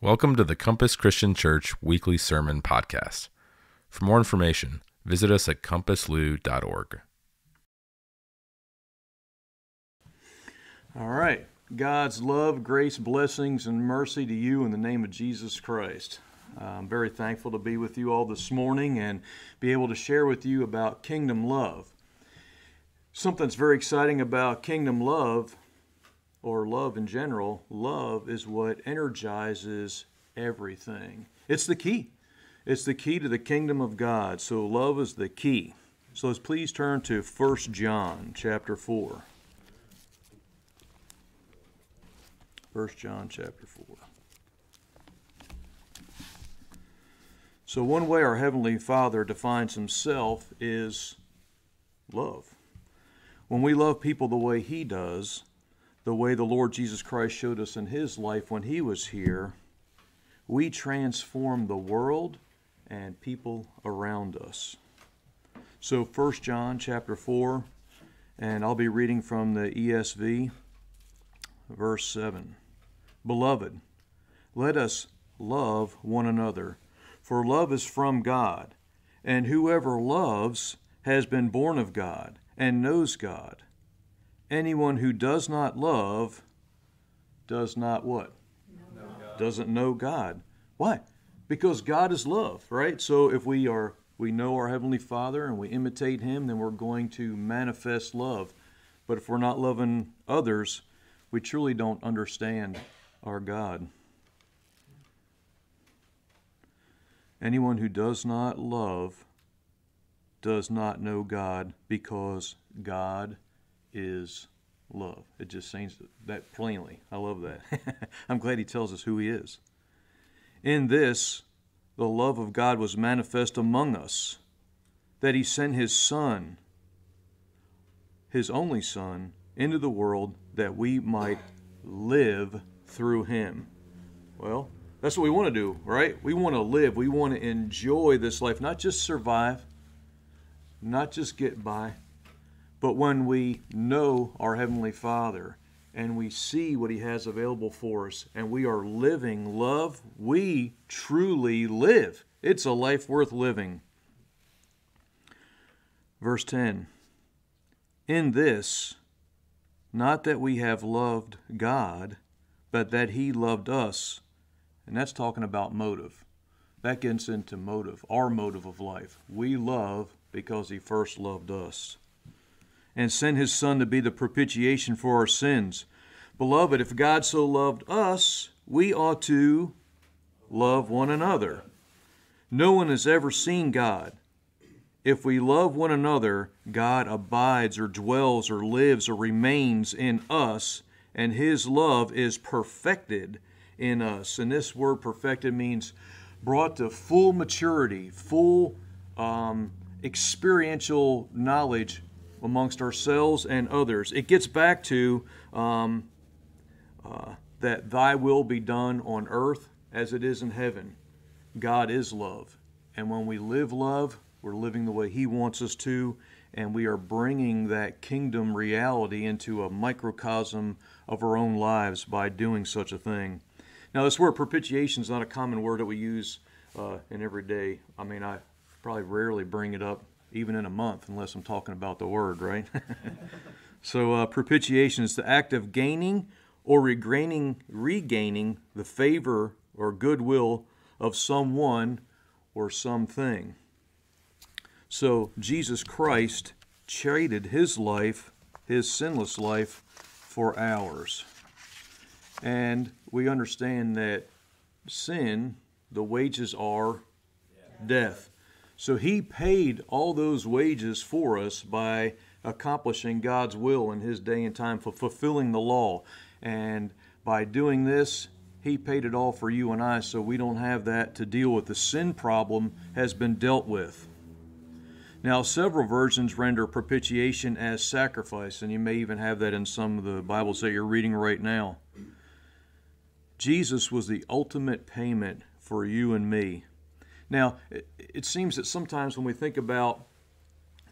Welcome to the Compass Christian Church Weekly Sermon Podcast. For more information, visit us at compasslou.org. All right. God's love, grace, blessings, and mercy to you in the name of Jesus Christ. I'm very thankful to be with you all this morning and be able to share with you about kingdom love. Something that's very exciting about kingdom love or love in general, love is what energizes everything. It's the key. It's the key to the kingdom of God. So love is the key. So let's please turn to 1 John chapter 4. 1 John chapter 4. So one way our heavenly Father defines himself is love. When we love people the way he does, the way the Lord Jesus Christ showed us in his life when he was here, we transform the world and people around us. So 1 John chapter 4, and I'll be reading from the ESV, verse 7. Beloved, let us love one another, for love is from God, and whoever loves has been born of God and knows God. Anyone who does not love does not what? Know Doesn't know God. Why? Because God is love, right? So if we are we know our heavenly Father and we imitate him, then we're going to manifest love. But if we're not loving others, we truly don't understand our God. Anyone who does not love does not know God because God is love. It just says that plainly. I love that. I'm glad he tells us who he is. In this, the love of God was manifest among us, that he sent his Son, his only Son, into the world that we might live through him. Well, that's what we want to do, right? We want to live. We want to enjoy this life, not just survive, not just get by but when we know our Heavenly Father and we see what He has available for us and we are living love, we truly live. It's a life worth living. Verse 10 In this, not that we have loved God, but that He loved us. And that's talking about motive. That gets into motive, our motive of life. We love because He first loved us and sent his Son to be the propitiation for our sins. Beloved, if God so loved us, we ought to love one another. No one has ever seen God. If we love one another, God abides or dwells or lives or remains in us, and his love is perfected in us. And this word perfected means brought to full maturity, full um, experiential knowledge amongst ourselves and others. It gets back to um, uh, that thy will be done on earth as it is in heaven. God is love. And when we live love, we're living the way He wants us to, and we are bringing that kingdom reality into a microcosm of our own lives by doing such a thing. Now, this word propitiation is not a common word that we use uh, in every day. I mean, I probably rarely bring it up even in a month, unless I'm talking about the word, right? so, uh, propitiation is the act of gaining or regaining, regaining the favor or goodwill of someone or something. So, Jesus Christ traded his life, his sinless life, for ours. And we understand that sin, the wages are death. So he paid all those wages for us by accomplishing God's will in his day and time for fulfilling the law. And by doing this, he paid it all for you and I, so we don't have that to deal with. The sin problem has been dealt with. Now, several versions render propitiation as sacrifice, and you may even have that in some of the Bibles that you're reading right now. Jesus was the ultimate payment for you and me. Now, it, it seems that sometimes when we think about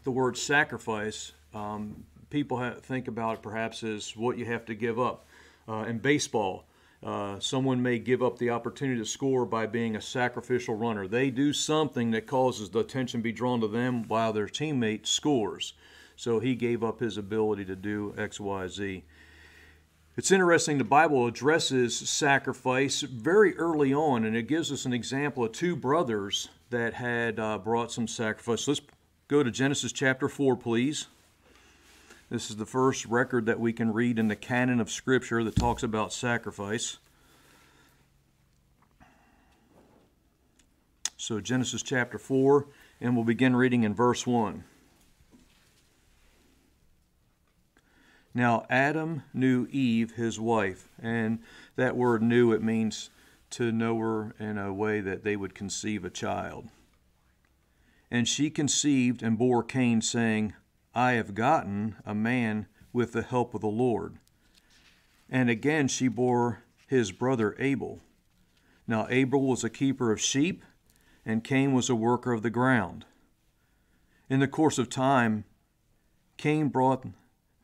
the word sacrifice, um, people think about it perhaps as what you have to give up. Uh, in baseball, Uh, someone may give up the opportunity to score by being a sacrificial runner. They do something that causes the attention to be drawn to them while their teammate scores. So he gave up his ability to do X, Y, Z. It's interesting, the Bible addresses sacrifice very early on, and it gives us an example of two brothers that had uh, brought some sacrifice. Let's go to Genesis chapter 4, please. This is the first record that we can read in the canon of Scripture that talks about sacrifice. So, Genesis chapter 4, and we'll begin reading in verse 1. Now Adam knew Eve, his wife, and that word knew, it means to know her in a way that they would conceive a child. And she conceived and bore Cain, saying, I have gotten a man with the help of the Lord. And again she bore his brother Abel. Now Abel was a keeper of sheep, and Cain was a worker of the ground. In the course of time, Cain brought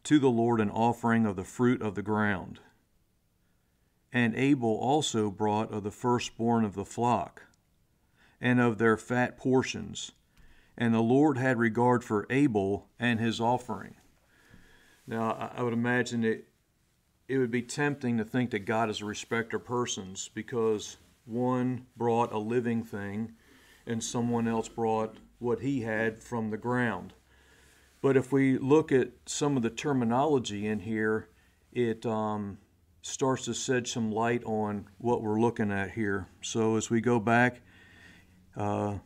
to the Lord an offering of the fruit of the ground. And Abel also brought of the firstborn of the flock, and of their fat portions. And the Lord had regard for Abel and his offering. Now, I would imagine it, it would be tempting to think that God is a respecter of persons because one brought a living thing and someone else brought what he had from the ground. But if we look at some of the terminology in here, it um, starts to shed some light on what we're looking at here. So as we go back, uh,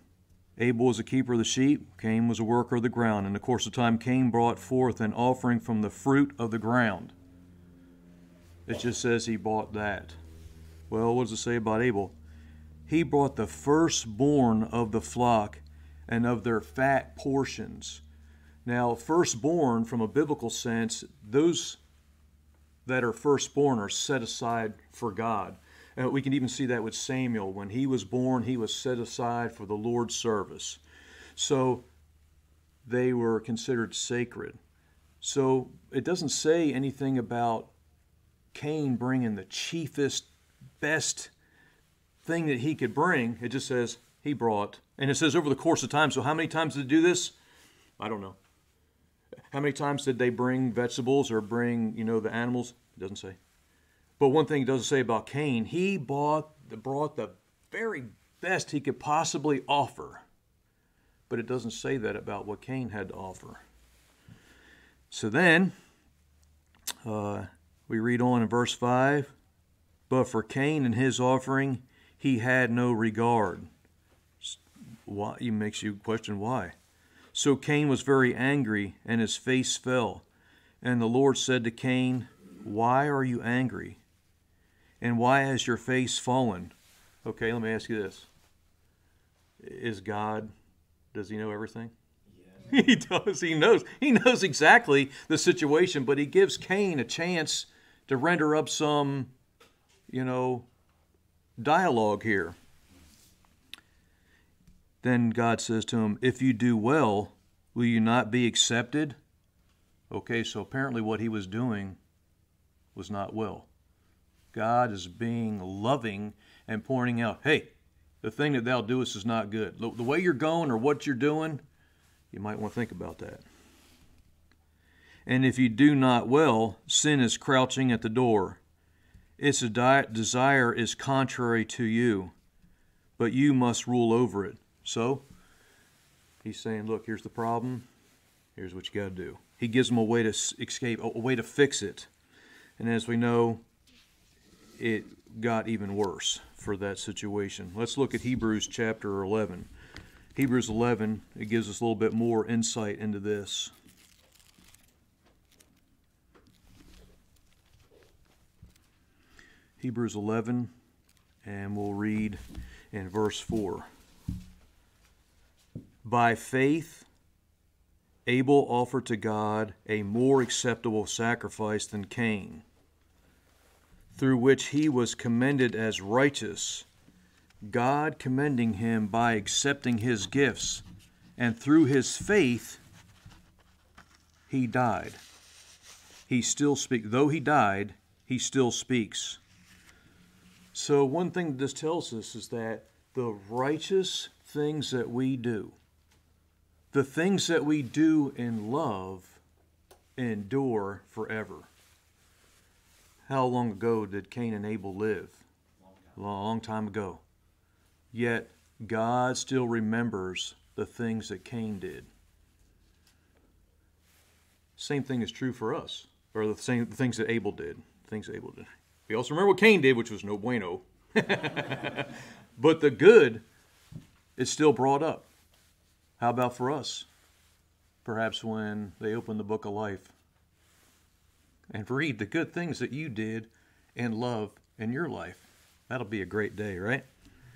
Abel was a keeper of the sheep, Cain was a worker of the ground. In the course of time, Cain brought forth an offering from the fruit of the ground. It just says he bought that. Well, what does it say about Abel? He brought the firstborn of the flock and of their fat portions. Now, firstborn, from a biblical sense, those that are firstborn are set aside for God. And we can even see that with Samuel. When he was born, he was set aside for the Lord's service. So they were considered sacred. So it doesn't say anything about Cain bringing the chiefest, best thing that he could bring. It just says he brought. And it says over the course of time. So how many times did he do this? I don't know. How many times did they bring vegetables or bring, you know, the animals? It doesn't say. But one thing it doesn't say about Cain, he bought the, brought the very best he could possibly offer. But it doesn't say that about what Cain had to offer. So then, uh, we read on in verse 5 But for Cain and his offering, he had no regard. Why? It makes you question why. So Cain was very angry, and his face fell. And the Lord said to Cain, Why are you angry? And why has your face fallen? Okay, let me ask you this. Is God, does he know everything? Yeah. He does. He knows. He knows exactly the situation, but he gives Cain a chance to render up some, you know, dialogue here. Then God says to him, If you do well, will you not be accepted? Okay, so apparently what he was doing was not well. God is being loving and pointing out, hey, the thing that thou doest is not good. The way you're going or what you're doing, you might want to think about that. And if you do not well, sin is crouching at the door. Its desire is contrary to you, but you must rule over it. So he's saying, look, here's the problem. Here's what you got to do. He gives them a way to escape, a way to fix it. And as we know, it got even worse for that situation. Let's look at Hebrews chapter 11. Hebrews 11, it gives us a little bit more insight into this. Hebrews 11, and we'll read in verse 4. By faith, Abel offered to God a more acceptable sacrifice than Cain, through which he was commended as righteous, God commending him by accepting his gifts, and through his faith, he died. He still speaks, though he died, he still speaks. So, one thing this tells us is that the righteous things that we do, the things that we do in love, endure forever. How long ago did Cain and Abel live? A long time ago. Yet God still remembers the things that Cain did. Same thing is true for us, or the same the things that Abel did. Things Abel did. We also remember what Cain did, which was no bueno. but the good is still brought up. How about for us? Perhaps when they open the book of life and read the good things that you did and love in your life. That'll be a great day, right?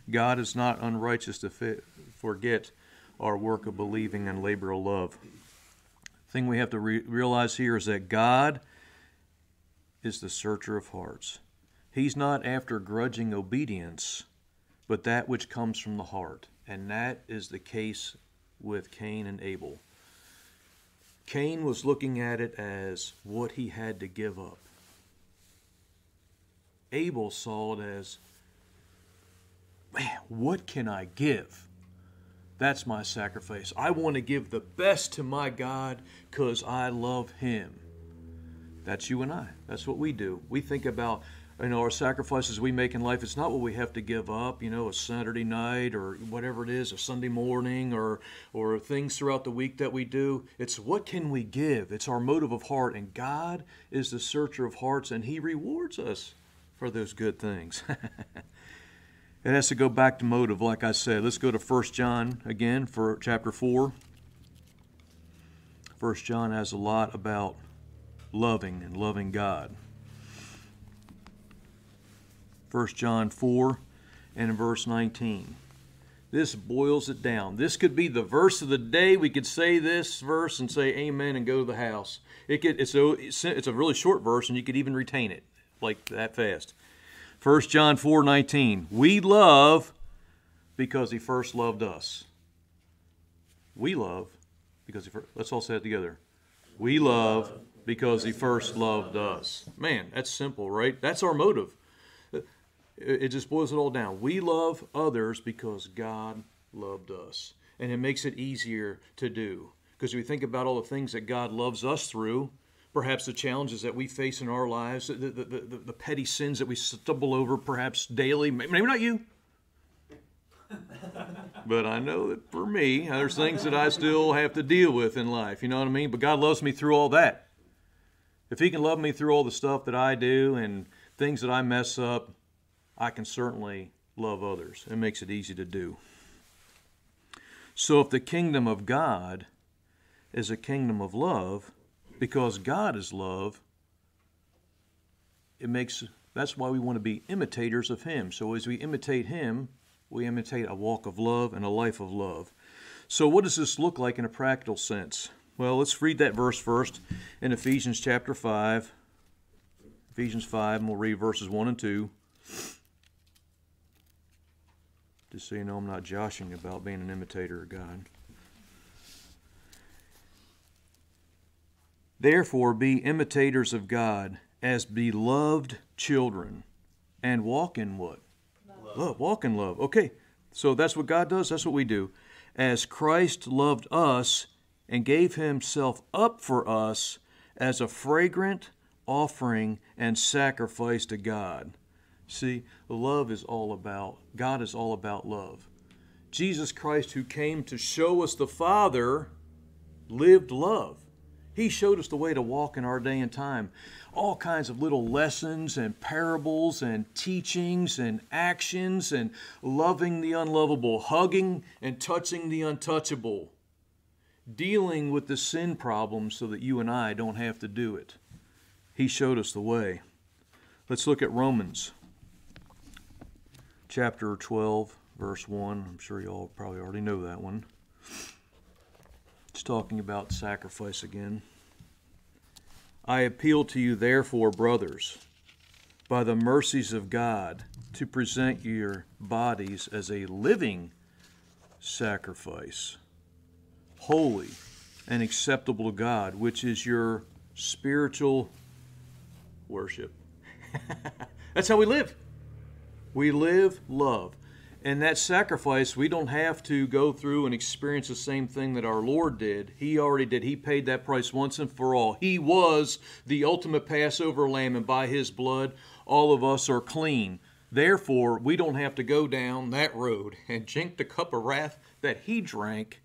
God is not unrighteous to fit, forget our work of believing and labor of love. The thing we have to re- realize here is that God is the searcher of hearts. He's not after grudging obedience, but that which comes from the heart. And that is the case with Cain and Abel. Cain was looking at it as what he had to give up. Abel saw it as, man, what can I give? That's my sacrifice. I want to give the best to my God because I love Him. That's you and I. That's what we do. We think about you know our sacrifices we make in life it's not what we have to give up you know a saturday night or whatever it is a sunday morning or or things throughout the week that we do. It's what can we give? It's our motive of heart and god is the searcher of hearts and he rewards us for those good things. It has to go back to motive like i said. Let's go to 1 john again for chapter 4 1 john has a lot about loving and loving god 1 John 4 and verse 19. This boils it down. This could be the verse of the day. We could say this verse and say amen and go to the house. It could, it's, a, it's a really short verse and you could even retain it like that fast. 1 John 4 19. We love because he first loved us. We love because he first, let's all say it together. We love because he first loved us. Man, that's simple, right? That's our motive. It just boils it all down. We love others because God loved us. And it makes it easier to do. Because we think about all the things that God loves us through, perhaps the challenges that we face in our lives, the, the, the, the petty sins that we stumble over perhaps daily. Maybe not you. but I know that for me, there's things that I still have to deal with in life. You know what I mean? But God loves me through all that. If He can love me through all the stuff that I do and things that I mess up, I can certainly love others. It makes it easy to do. So if the kingdom of God is a kingdom of love, because God is love, it makes that's why we want to be imitators of him. So as we imitate him, we imitate a walk of love and a life of love. So what does this look like in a practical sense? Well, let's read that verse first in Ephesians chapter 5. Ephesians 5, and we'll read verses 1 and 2. Just so you know, I'm not joshing about being an imitator of God. Therefore, be imitators of God as beloved children and walk in what? Love. love. Walk in love. Okay, so that's what God does, that's what we do. As Christ loved us and gave himself up for us as a fragrant offering and sacrifice to God. See, love is all about, God is all about love. Jesus Christ, who came to show us the Father, lived love. He showed us the way to walk in our day and time. All kinds of little lessons and parables and teachings and actions and loving the unlovable, hugging and touching the untouchable, dealing with the sin problem so that you and I don't have to do it. He showed us the way. Let's look at Romans chapter 12, verse 1. I'm sure you all probably already know that one. It's talking about sacrifice again. I appeal to you, therefore, brothers, by the mercies of God, to present your bodies as a living sacrifice, holy and acceptable to God, which is your spiritual worship. That's how we live. We live love. And that sacrifice, we don't have to go through and experience the same thing that our Lord did. He already did. He paid that price once and for all. He was the ultimate Passover lamb, and by his blood, all of us are clean. Therefore, we don't have to go down that road and drink the cup of wrath that he drank.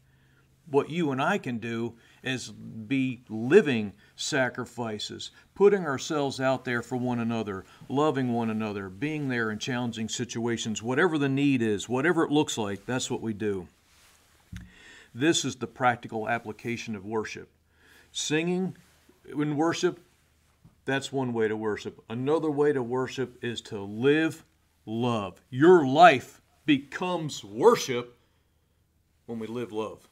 What you and I can do is be living sacrifices, putting ourselves out there for one another, loving one another, being there in challenging situations, whatever the need is, whatever it looks like, that's what we do. This is the practical application of worship. Singing in worship, that's one way to worship. Another way to worship is to live love. Your life becomes worship when we live love.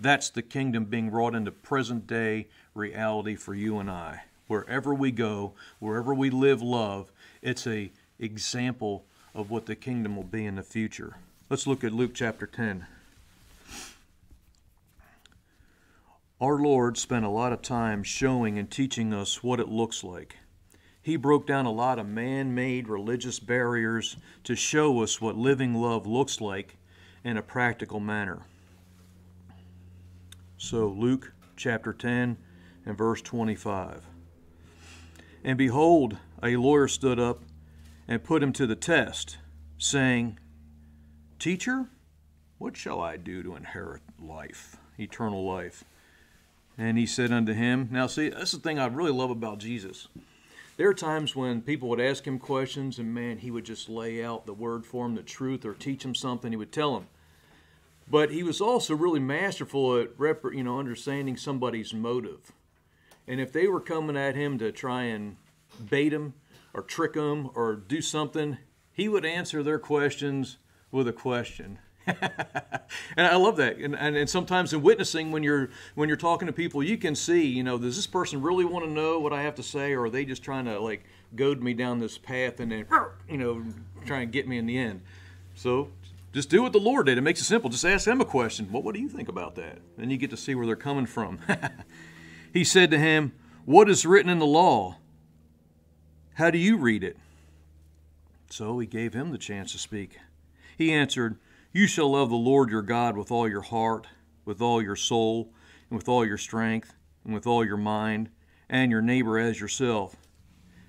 That's the kingdom being brought into present day reality for you and I. Wherever we go, wherever we live love, it's a example of what the kingdom will be in the future. Let's look at Luke chapter 10. Our Lord spent a lot of time showing and teaching us what it looks like. He broke down a lot of man made religious barriers to show us what living love looks like in a practical manner. So, Luke chapter 10 and verse 25. And behold, a lawyer stood up and put him to the test, saying, Teacher, what shall I do to inherit life, eternal life? And he said unto him, Now, see, that's the thing I really love about Jesus. There are times when people would ask him questions, and man, he would just lay out the word for them, the truth, or teach them something. He would tell them. But he was also really masterful at rep- you know understanding somebody's motive. And if they were coming at him to try and bait him or trick him or do something, he would answer their questions with a question. and I love that. And, and, and, sometimes in witnessing, when you're when you're talking to people, you can see, you know, does this person really want to know what I have to say, or are they just trying to like goad me down this path and then, you know, try and get me in the end? So just do what the Lord did. It makes it simple. Just ask them a question. Well, what do you think about that? Then you get to see where they're coming from. he said to him, What is written in the law? How do you read it? So he gave him the chance to speak. He answered, You shall love the Lord your God with all your heart, with all your soul, and with all your strength, and with all your mind, and your neighbor as yourself.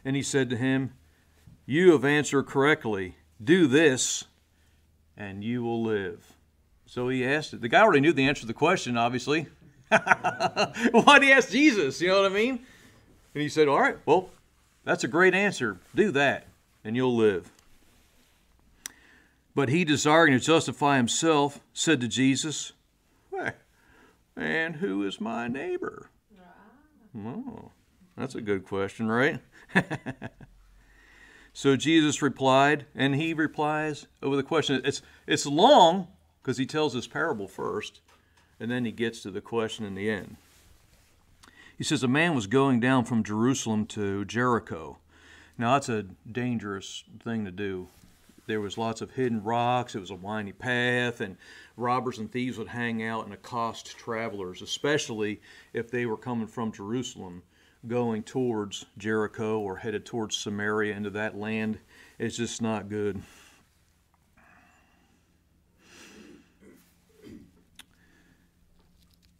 And he said to him, You have answered correctly. Do this and you will live. So he asked it. The guy already knew the answer to the question, obviously. Why did he ask Jesus? You know what I mean? And he said, All right, well, that's a great answer. Do that, and you'll live. But he, desiring to justify himself, said to Jesus, And who is my neighbor? Oh, that's a good question, right? So Jesus replied, and he replies over the question. It's, it's long because he tells this parable first, and then he gets to the question in the end. He says, A man was going down from Jerusalem to Jericho. Now, that's a dangerous thing to do. There was lots of hidden rocks, it was a windy path, and robbers and thieves would hang out and accost travelers, especially if they were coming from Jerusalem going towards Jericho or headed towards Samaria into that land is just not good.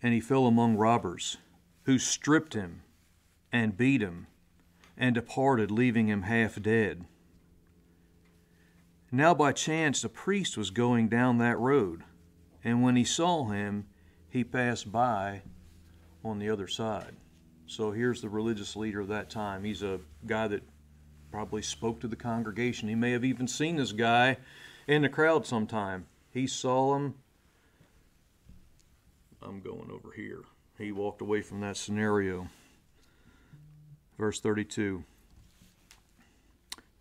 And he fell among robbers, who stripped him and beat him and departed, leaving him half dead. Now by chance a priest was going down that road, and when he saw him, he passed by on the other side. So here's the religious leader of that time. He's a guy that probably spoke to the congregation. He may have even seen this guy in the crowd sometime. He saw him. I'm going over here. He walked away from that scenario. Verse 32.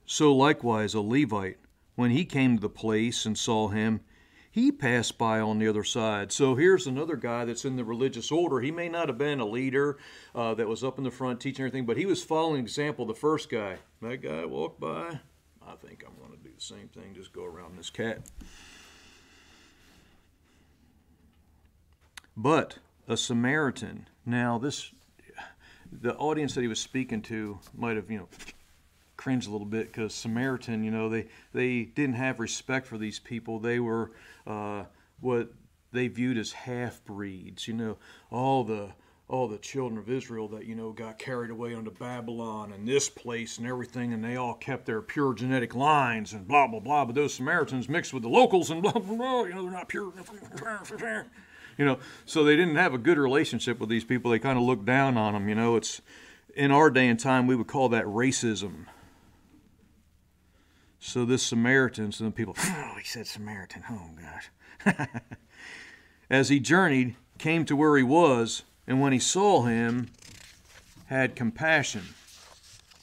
So likewise, a Levite, when he came to the place and saw him, he passed by on the other side. So here's another guy that's in the religious order. He may not have been a leader uh, that was up in the front teaching everything, but he was following example the first guy. That guy walked by. I think I'm going to do the same thing, just go around this cat. But a Samaritan. Now, this, the audience that he was speaking to might have, you know, cringe a little bit because Samaritan, you know, they they didn't have respect for these people. They were uh, what they viewed as half breeds. You know, all the all the children of Israel that you know got carried away onto Babylon and this place and everything, and they all kept their pure genetic lines and blah blah blah. But those Samaritans mixed with the locals and blah blah blah. You know, they're not pure. You know, so they didn't have a good relationship with these people. They kind of looked down on them. You know, it's in our day and time we would call that racism. So this Samaritan, so the people, oh, he said Samaritan. Oh gosh. As he journeyed, came to where he was and when he saw him, had compassion.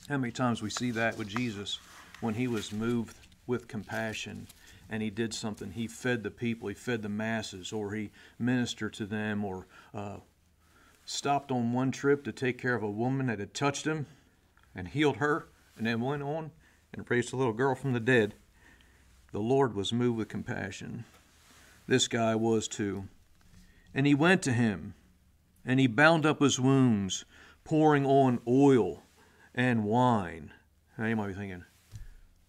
How many times we see that with Jesus when he was moved with compassion and he did something? He fed the people, he fed the masses, or he ministered to them, or uh, stopped on one trip to take care of a woman that had touched him and healed her, and then went on and raised a little girl from the dead. The Lord was moved with compassion. This guy was too. And he went to him and he bound up his wounds, pouring on oil and wine. Now you might be thinking,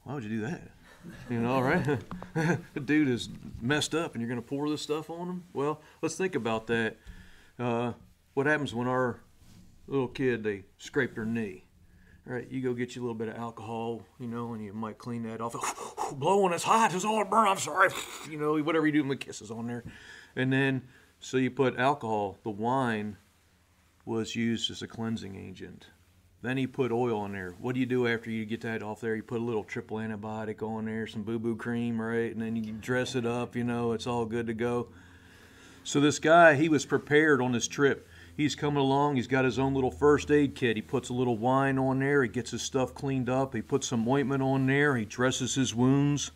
why would you do that? You know, right? the dude is messed up and you're going to pour this stuff on him? Well, let's think about that. Uh, what happens when our little kid, they scrape their knee? Right, you go get you a little bit of alcohol, you know, and you might clean that off. Blow on it's hot, it's all burn. I'm sorry, you know, whatever you do, with kisses on there, and then so you put alcohol, the wine was used as a cleansing agent. Then he put oil on there. What do you do after you get that off there? You put a little triple antibiotic on there, some boo boo cream, right? And then you dress it up, you know, it's all good to go. So this guy, he was prepared on his trip. He's coming along, he's got his own little first aid kit. He puts a little wine on there, he gets his stuff cleaned up, he puts some ointment on there, he dresses his wounds.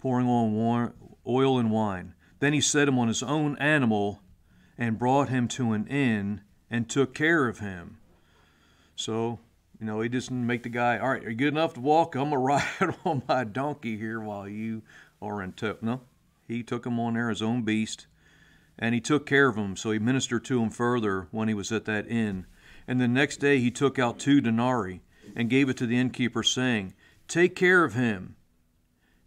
pouring on oil and wine. Then he set him on his own animal and brought him to an inn and took care of him. So, you know, he didn't make the guy, all right, are you good enough to walk? I'm going to ride on my donkey here while you are in. No, he took him on there, his own beast, and he took care of him. So he ministered to him further when he was at that inn. And the next day he took out two denarii and gave it to the innkeeper, saying, Take care of him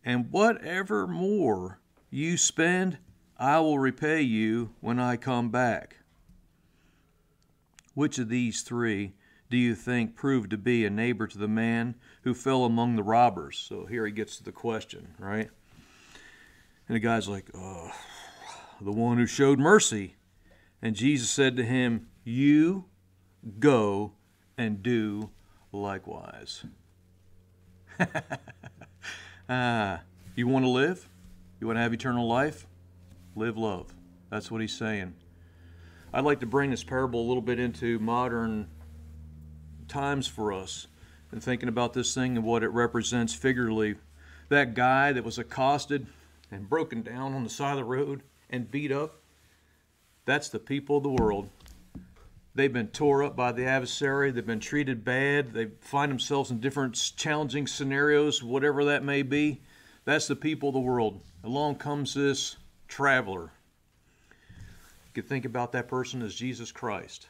and whatever more you spend, I will repay you when I come back. Which of these three do you think proved to be a neighbor to the man who fell among the robbers? So here he gets to the question, right? And the guy's like, oh, the one who showed mercy. And Jesus said to him, You go and do likewise. Ah, you want to live? You want to have eternal life? Live love. That's what he's saying. I'd like to bring this parable a little bit into modern times for us and thinking about this thing and what it represents figuratively. That guy that was accosted and broken down on the side of the road and beat up, that's the people of the world. They've been tore up by the adversary. They've been treated bad. They find themselves in different challenging scenarios, whatever that may be. That's the people of the world. Along comes this traveler. You could think about that person as Jesus Christ.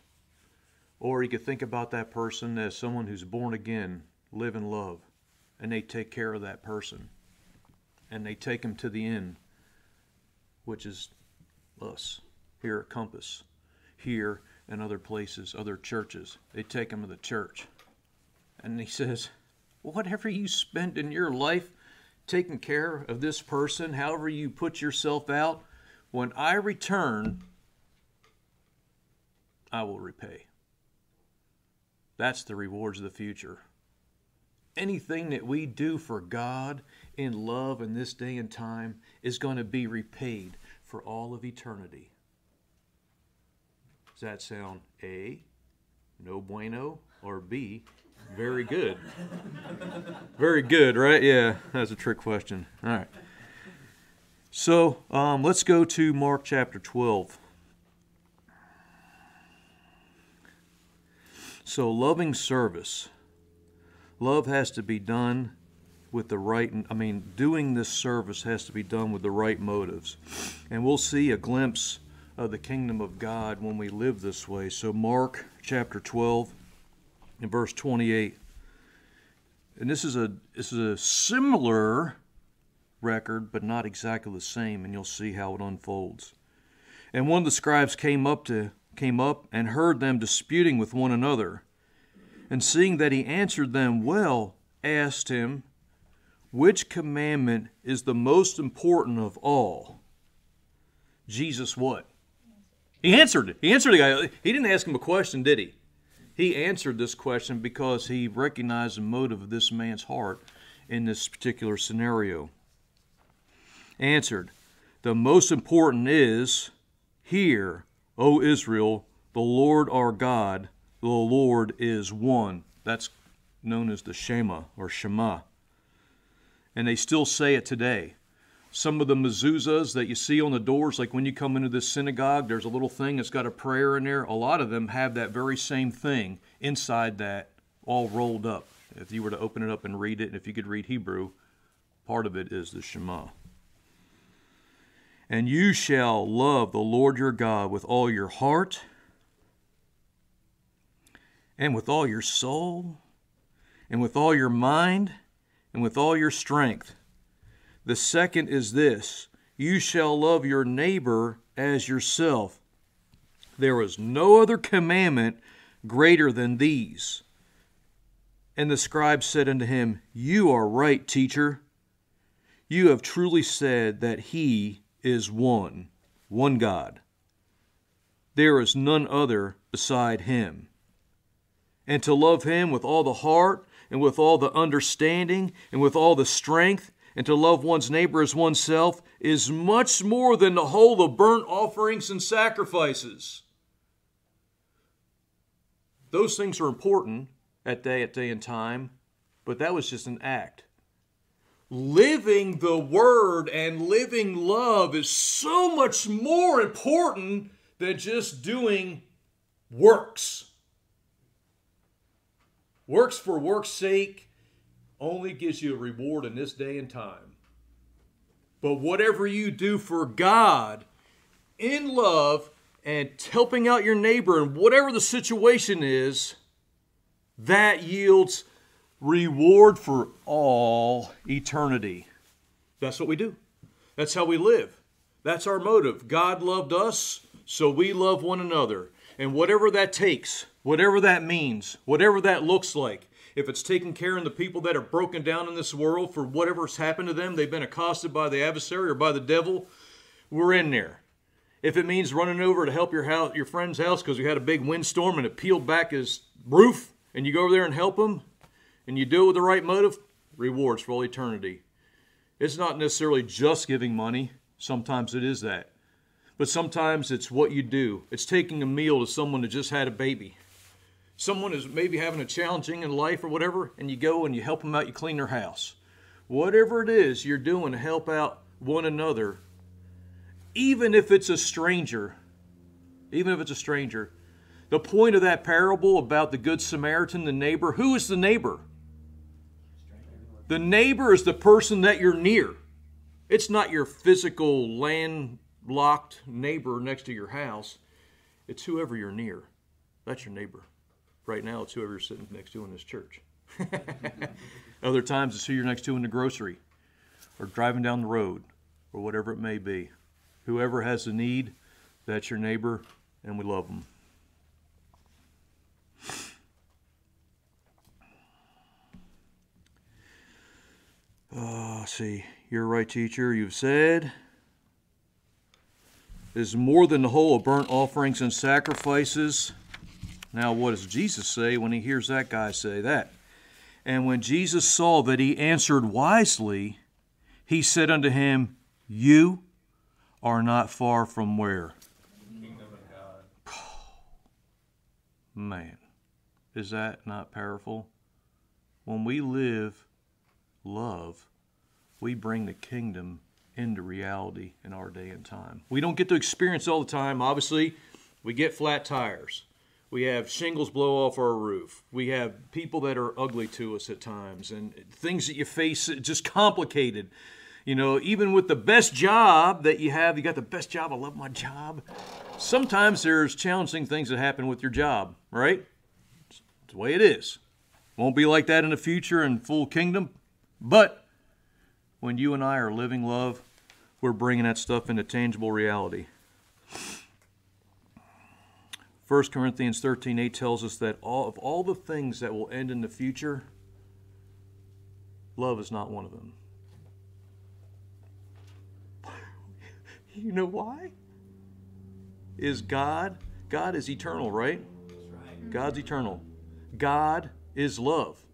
Or you could think about that person as someone who's born again, live in love, and they take care of that person. And they take him to the inn, which is us here at Compass. Here and other places, other churches. They take him to the church. And he says, Whatever you spend in your life taking care of this person, however you put yourself out, when I return, I will repay. That's the rewards of the future. Anything that we do for God in love in this day and time is going to be repaid for all of eternity. Does that sound A, no bueno, or B, very good? very good, right? Yeah, that's a trick question. All right. So um, let's go to Mark chapter 12. So, loving service. Love has to be done with the right, I mean, doing this service has to be done with the right motives. And we'll see a glimpse of the kingdom of God when we live this way. So, Mark chapter 12 and verse 28. And this is a this is a similar record, but not exactly the same, and you'll see how it unfolds. And one of the scribes came up to came up and heard them disputing with one another. And seeing that he answered them well, asked him, Which commandment is the most important of all? Jesus what? He answered. He answered the guy. He didn't ask him a question, did he? He answered this question because he recognized the motive of this man's heart in this particular scenario. Answered, The most important is, Hear, O Israel, the Lord our God, the Lord is one. That's known as the Shema or Shema. And they still say it today. Some of the mezuzahs that you see on the doors, like when you come into this synagogue, there's a little thing that's got a prayer in there. A lot of them have that very same thing inside that, all rolled up. If you were to open it up and read it, and if you could read Hebrew, part of it is the Shema. And you shall love the Lord your God with all your heart, and with all your soul, and with all your mind, and with all your strength. The second is this you shall love your neighbor as yourself. There is no other commandment greater than these. And the scribe said unto him, You are right, teacher. You have truly said that he is one, one God. There is none other beside him. And to love him with all the heart, and with all the understanding, and with all the strength, and to love one's neighbor as oneself is much more than the whole of burnt offerings and sacrifices. Those things are important at day at day and time, but that was just an act living the word and living love is so much more important than just doing works. Works for work's sake only gives you a reward in this day and time. But whatever you do for God in love and helping out your neighbor and whatever the situation is, that yields reward for all eternity. That's what we do. That's how we live. That's our motive. God loved us, so we love one another. And whatever that takes, whatever that means, whatever that looks like, if it's taking care of the people that are broken down in this world for whatever's happened to them, they've been accosted by the adversary or by the devil, we're in there. If it means running over to help your house, your friend's house because you had a big windstorm and it peeled back his roof, and you go over there and help him, and you do it with the right motive, rewards for all eternity. It's not necessarily just giving money, sometimes it is that. But sometimes it's what you do. It's taking a meal to someone that just had a baby. Someone is maybe having a challenging in life or whatever, and you go and you help them out, you clean their house. Whatever it is you're doing to help out one another, even if it's a stranger, even if it's a stranger, the point of that parable about the Good Samaritan, the neighbor, who is the neighbor? The neighbor is the person that you're near. It's not your physical landlocked neighbor next to your house. It's whoever you're near. That's your neighbor. Right now, it's whoever you're sitting next to in this church. Other times, it's who you're next to in the grocery or driving down the road or whatever it may be. Whoever has a need, that's your neighbor, and we love them. Oh, ah, see, you're right, teacher. You've said is more than the whole of burnt offerings and sacrifices. Now, what does Jesus say when he hears that guy say that? And when Jesus saw that he answered wisely, he said unto him, You are not far from where? Kingdom of God. Man, is that not powerful? When we live love, we bring the kingdom into reality in our day and time. We don't get to experience all the time. Obviously, we get flat tires. We have shingles blow off our roof. We have people that are ugly to us at times and things that you face just complicated. You know, even with the best job that you have, you got the best job. I love my job. Sometimes there's challenging things that happen with your job, right? It's the way it is. Won't be like that in the future in full kingdom. But when you and I are living love, we're bringing that stuff into tangible reality. 1 Corinthians 13 8 tells us that all of all the things that will end in the future, love is not one of them. You know why? Is God, God is eternal, right? God's eternal. God is love.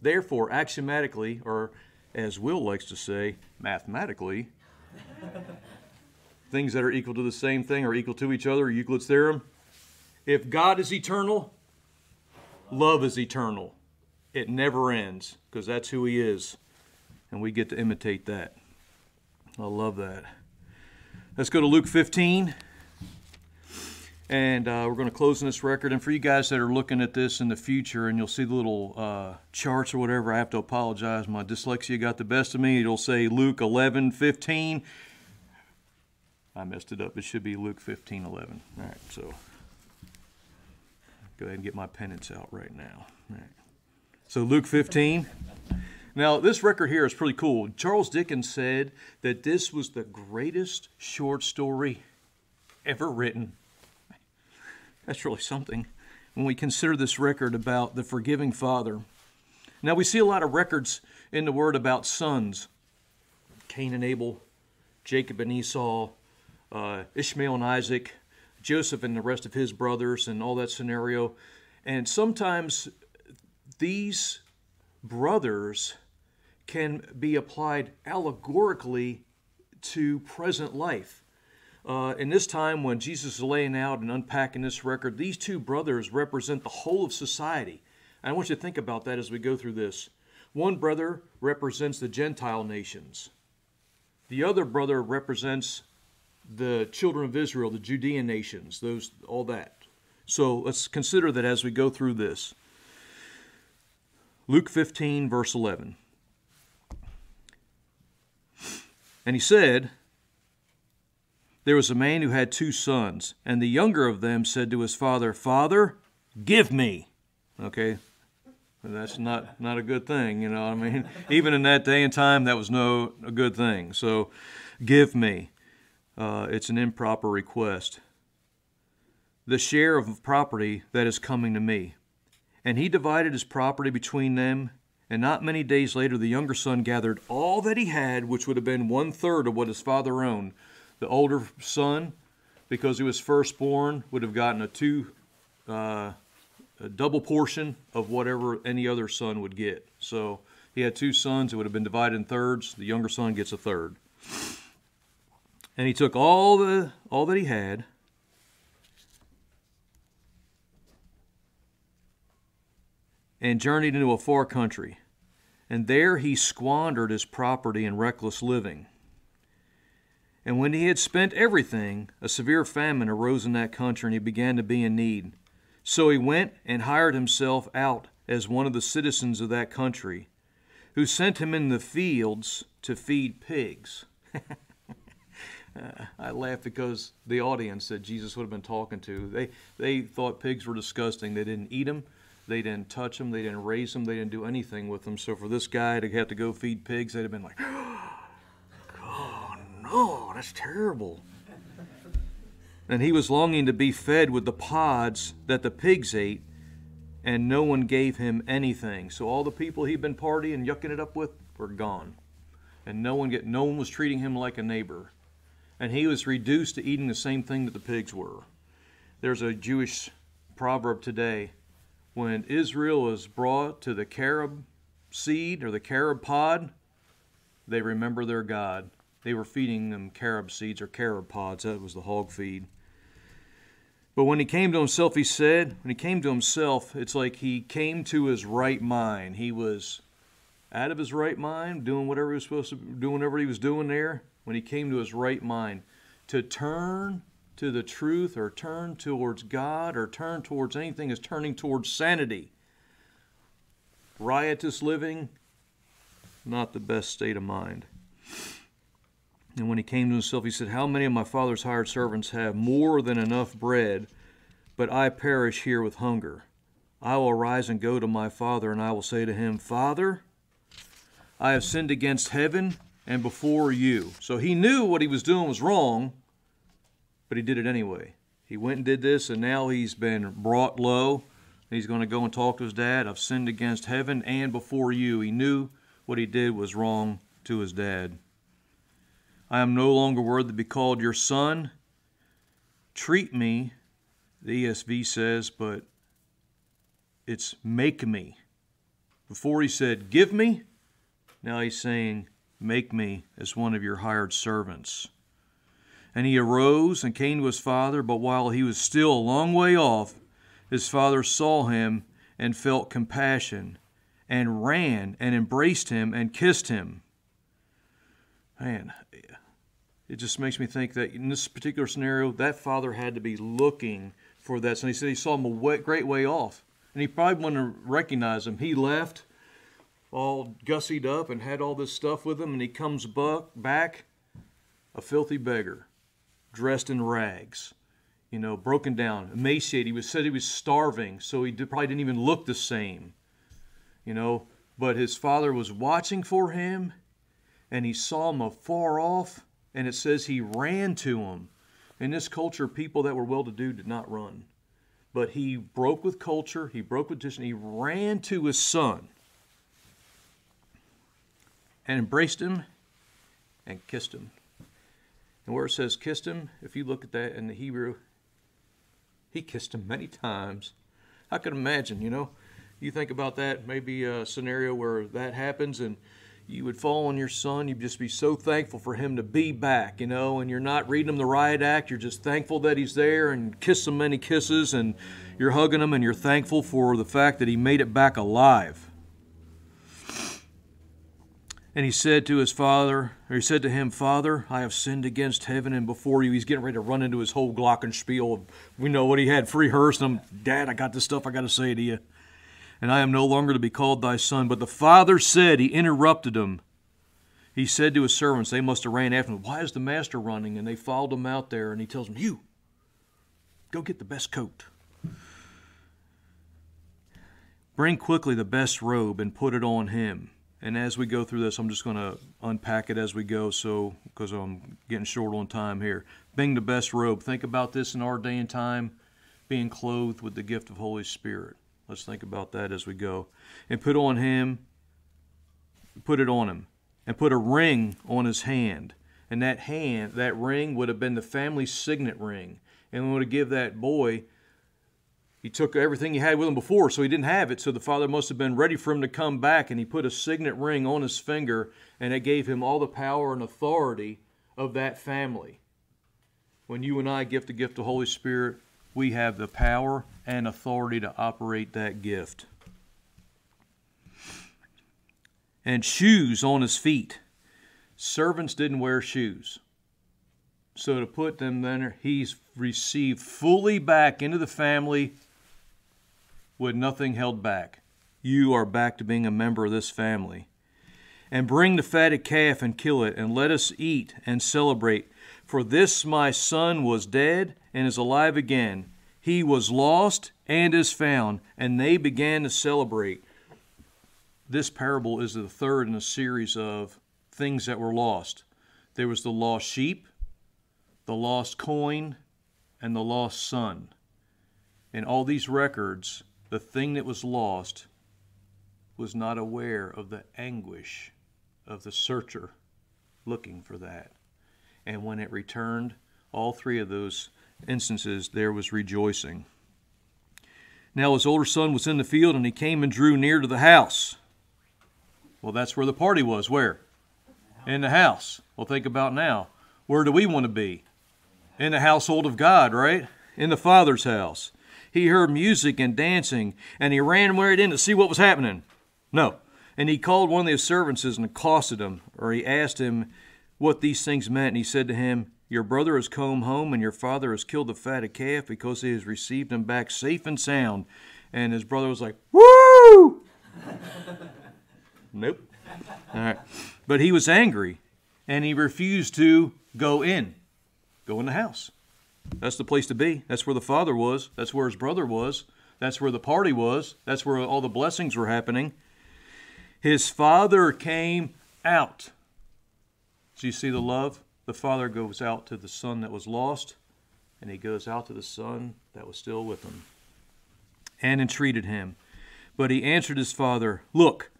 Therefore, axiomatically, or as Will likes to say, mathematically, things that are equal to the same thing are equal to each other, Euclid's theorem. If God is eternal, love is eternal. It never ends because that's who He is. And we get to imitate that. I love that. Let's go to Luke 15. And uh, we're going to close in this record. And for you guys that are looking at this in the future and you'll see the little uh, charts or whatever, I have to apologize. My dyslexia got the best of me. It'll say Luke 11, 15. I messed it up. It should be Luke 15, 11. All right, so go ahead and get my penance out right now. So Luke 15. Now, this record here is pretty cool. Charles Dickens said that this was the greatest short story ever written. That's really something when we consider this record about the forgiving father. Now, we see a lot of records in the Word about sons Cain and Abel, Jacob and Esau, uh, Ishmael and Isaac, Joseph and the rest of his brothers, and all that scenario. And sometimes these brothers can be applied allegorically to present life. Uh, in this time when Jesus is laying out and unpacking this record, these two brothers represent the whole of society. And I want you to think about that as we go through this. One brother represents the Gentile nations, the other brother represents the children of Israel, the Judean nations, those all that. So let's consider that as we go through this. Luke 15, verse 11. And he said, There was a man who had two sons, and the younger of them said to his father, Father, give me. Okay, that's not, not a good thing, you know I mean? Even in that day and time, that was no a good thing. So, give me. Uh, it's an improper request. The share of property that is coming to me. And he divided his property between them and not many days later, the younger son gathered all that he had, which would have been one third of what his father owned. The older son, because he was firstborn, would have gotten a two, uh, a double portion of whatever any other son would get. So he had two sons; it would have been divided in thirds. The younger son gets a third. And he took all the all that he had. and journeyed into a far country. And there he squandered his property in reckless living. And when he had spent everything, a severe famine arose in that country, and he began to be in need. So he went and hired himself out as one of the citizens of that country, who sent him in the fields to feed pigs. uh, I laugh because the audience that Jesus would have been talking to, they, they thought pigs were disgusting. They didn't eat them. They didn't touch them. They didn't raise them. They didn't do anything with them. So for this guy to have to go feed pigs, they'd have been like, oh no, that's terrible. And he was longing to be fed with the pods that the pigs ate, and no one gave him anything. So all the people he'd been partying, and yucking it up with, were gone. And no one get no one was treating him like a neighbor. And he was reduced to eating the same thing that the pigs were. There's a Jewish proverb today when Israel was brought to the carob seed or the carob pod, they remember their God. They were feeding them carob seeds or carob pods. That was the hog feed. But when he came to himself, he said, when he came to himself, it's like he came to his right mind. He was out of his right mind, doing whatever he was supposed to do, whatever he was doing there. When he came to his right mind, to turn to the truth or turn towards God or turn towards anything is turning towards sanity. Riotous living, not the best state of mind. And when he came to himself, he said, How many of my father's hired servants have more than enough bread, but I perish here with hunger? I will arise and go to my father, and I will say to him, Father, I have sinned against heaven and before you. So he knew what he was doing was wrong, but he did it anyway. He went and did this, and now he's been brought low. He's going to go and talk to his dad. I've sinned against heaven and before you. He knew what he did was wrong to his dad. I am no longer worthy to be called your son. Treat me, the ESV says, but it's make me. Before he said, give me, now he's saying, make me as one of your hired servants. And he arose and came to his father, but while he was still a long way off, his father saw him and felt compassion, and ran and embraced him and kissed him. Man, it just makes me think that in this particular scenario, that father had to be looking for that. And he said he saw him a great way off, and he probably wouldn't recognize him. He left all gussied up and had all this stuff with him, and he comes back a filthy beggar, dressed in rags, you know, broken down, emaciated. He was said he was starving, so he did, probably didn't even look the same, you know. But his father was watching for him, and he saw him afar off, and it says he ran to him. In this culture, people that were well to do did not run. But he broke with culture, he broke with tradition, he ran to his son and embraced him and kissed him. And where it says kissed him, if you look at that in the Hebrew, he kissed him many times. I could imagine, you know, you think about that, maybe a scenario where that happens and you would fall on your son. You'd just be so thankful for him to be back, you know, and you're not reading him the riot act. You're just thankful that he's there and kiss him many kisses and you're hugging him and you're thankful for the fact that he made it back alive. And he said to his father, or he said to him, Father, I have sinned against heaven and before you. He's getting ready to run into his whole glockenspiel. We know what he had free rehearsed. And I'm, Dad, I got this stuff I got to say to you. And I am no longer to be called thy son. But the father said, he interrupted him. He said to his servants, they must have ran after him. Why is the master running? And they followed him out there. And he tells them, You, go get the best coat. Bring quickly the best robe and put it on him and as we go through this, I'm just going to unpack it as we go, so because I'm getting short on time here. Being the best robe. Think about this in our day and time, being clothed with the gift of Holy Spirit. Let's think about that as we go. And put on him, put it on him, and put a ring on his hand. And that hand, that ring would have been the family signet ring. And we would have give that boy he took everything he had with him before, so he didn't have it. So the father must have been ready for him to come back, and he put a signet ring on his finger, and it gave him all the power and authority of that family. When you and I give the gift of the Holy Spirit, we have the power and authority to operate that gift. And shoes on his feet. Servants didn't wear shoes. So to put them there, he's received fully back into the family with nothing held back. You are back to being a member of this family. And bring the fatted calf and kill it, and let us eat and celebrate. For this my son was dead and is alive again. He was lost and is found. And they began to celebrate. This parable is the third in a series of things that were lost. There was the lost sheep, the lost coin, and the lost son. In all these records, the thing that was lost was not aware of the anguish of the searcher looking for that. And when it returned, all three of those instances, there was rejoicing. Now his older son was in the field, and he came and drew near to the house. Well, that's where the party was. Where? In the house. Well, think about now. Where do we want to be? In the household of God, right? In the Father's house he heard music and dancing, and he ran where right in to see what was happening. No. And he called one of the servants and accosted him, or he asked him what these things meant. And he said to him, Your brother has come home, and your father has killed the fatted calf because he has received him back safe and sound. And his brother was like, Woo! nope. All right. But he was angry and he refused to go in, go in the house. That's the place to be. That's where the father was. That's where his brother was. That's where the party was. That's where all the blessings were happening. His father came out. Do you see the love? The father goes out to the son that was lost, and he goes out to the son that was still with him and entreated him. But he answered his father, Look,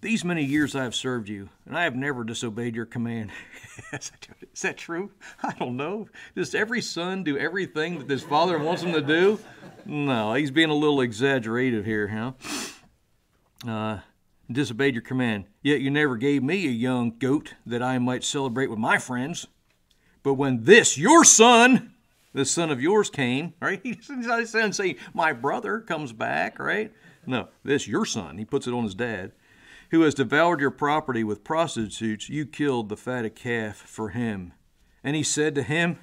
these many years I have served you, and I have never disobeyed your command. Is that true? I don't know. Does every son do everything that his father wants him to do? No, he's being a little exaggerated here, huh? Uh, disobeyed your command. Yet you never gave me a young goat that I might celebrate with my friends. But when this, your son, the son of yours came, right? He's not saying, my brother comes back, right? No, this, your son. He puts it on his dad who has devoured your property with prostitutes, you killed the fatted calf for him. And he said to him,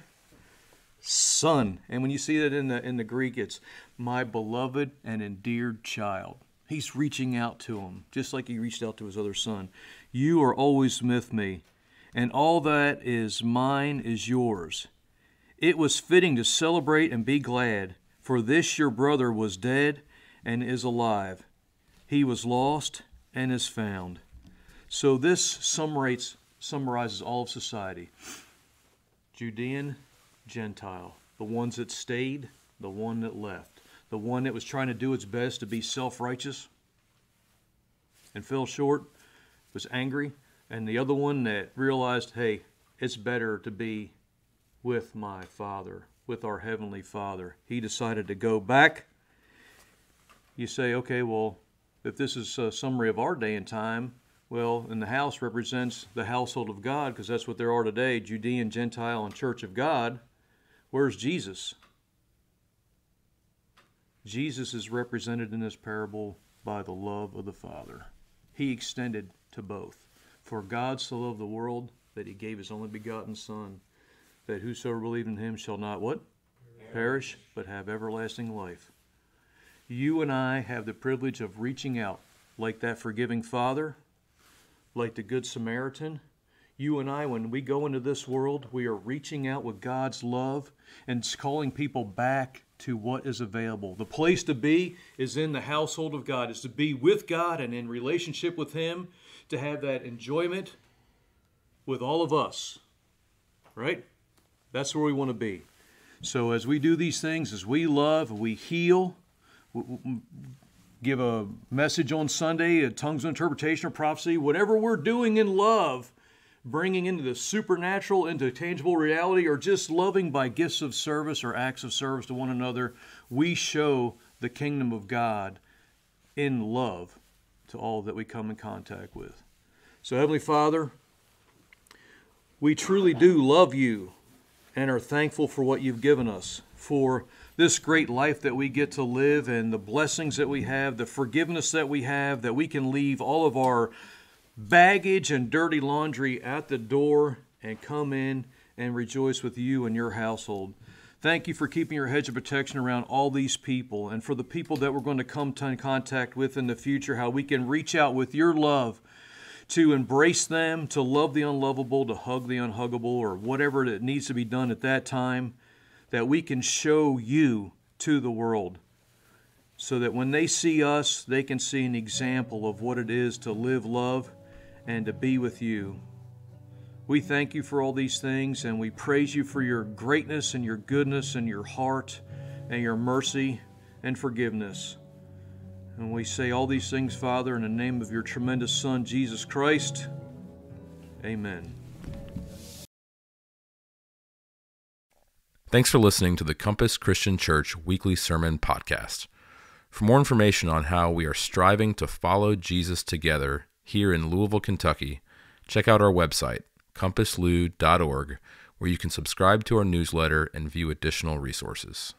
Son. And when you see that in the in the Greek, it's my beloved and endeared child. He's reaching out to him, just like he reached out to his other son. You are always with me, and all that is mine is yours. It was fitting to celebrate and be glad, for this your brother was dead and is alive. He was lost and is found. So this summarizes, summarizes all of society Judean, Gentile, the ones that stayed, the one that left, the one that was trying to do its best to be self righteous and fell short, was angry, and the other one that realized, hey, it's better to be with my Father, with our Heavenly Father. He decided to go back. You say, okay, well, if this is a summary of our day and time, well, and the house represents the household of God because that's what there are today Judean, Gentile, and Church of God. Where's Jesus? Jesus is represented in this parable by the love of the Father. He extended to both. For God so loved the world that he gave his only begotten Son, that whosoever believed in him shall not what? Perish, but have everlasting life you and I have the privilege of reaching out like that forgiving Father, like the Good Samaritan. You and I, when we go into this world, we are reaching out with God's love and calling people back to what is available. The place to be is in the household of God, is to be with God and in relationship with Him, to have that enjoyment with all of us. Right? That's where we want to be. So as we do these things, as we love, we heal, give a message on Sunday, a tongues of interpretation or prophecy, whatever we're doing in love, bringing into the supernatural, into tangible reality, or just loving by gifts of service or acts of service to one another, we show the kingdom of God in love to all that we come in contact with. So, Heavenly Father, we truly do love you and are thankful for what you've given us, for this great life that we get to live and the blessings that we have, the forgiveness that we have, that we can leave all of our baggage and dirty laundry at the door and come in and rejoice with you and your household. Thank you for keeping your hedge of protection around all these people and for the people that we're going to come in contact with in the future, how we can reach out with your love to embrace them, to love the unlovable, to hug the unhuggable, or whatever that needs to be done at that time that we can show you to the world so that when they see us, they can see an example of what it is to live love and to be with you. We thank you for all these things and we praise you for your greatness and your goodness and your heart and your mercy and forgiveness. And we say all these things, Father, in the name of your tremendous Son, Jesus Christ. Amen. Thanks for listening to the Compass Christian Church weekly sermon podcast. For more information on how we are striving to follow Jesus together here in Louisville, Kentucky, check out our website, compasslou.org, where you can subscribe to our newsletter and view additional resources.